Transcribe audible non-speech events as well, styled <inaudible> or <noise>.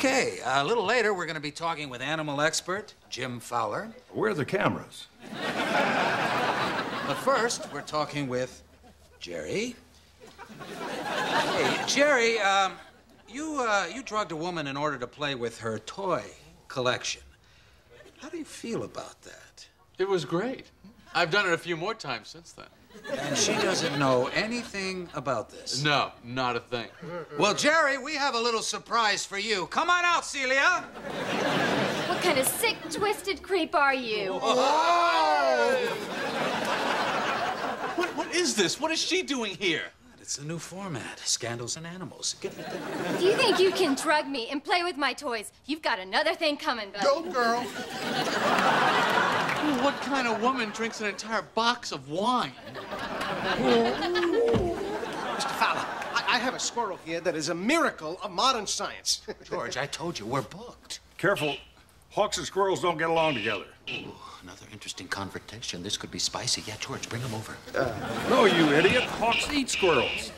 Okay, a little later, we're going to be talking with animal expert Jim Fowler. Where are the cameras? But first, we're talking with Jerry. Hey, Jerry, um, you, uh, you drugged a woman in order to play with her toy collection. How do you feel about that? It was great. I've done it a few more times since then. And she doesn't know anything about this. No, not a thing. Well, Jerry, we have a little surprise for you. Come on out, Celia. What kind of sick, twisted creep are you? What, what is this? What is she doing here? It's a new format, Scandals and Animals. Get it? If you think you can drug me and play with my toys, you've got another thing coming, buddy. Go, girl. What kind of woman drinks an entire box of wine? Mr. Fowler, I, I have a squirrel here that is a miracle of modern science. <laughs> George, I told you, we're booked. Careful. Hawks and squirrels don't get along together. Ooh, another interesting confrontation. This could be spicy. Yeah, George, bring him over. Uh, no, you idiot. Hawks eat squirrels.